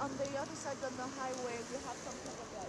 on the other side of the highway, we have something like that.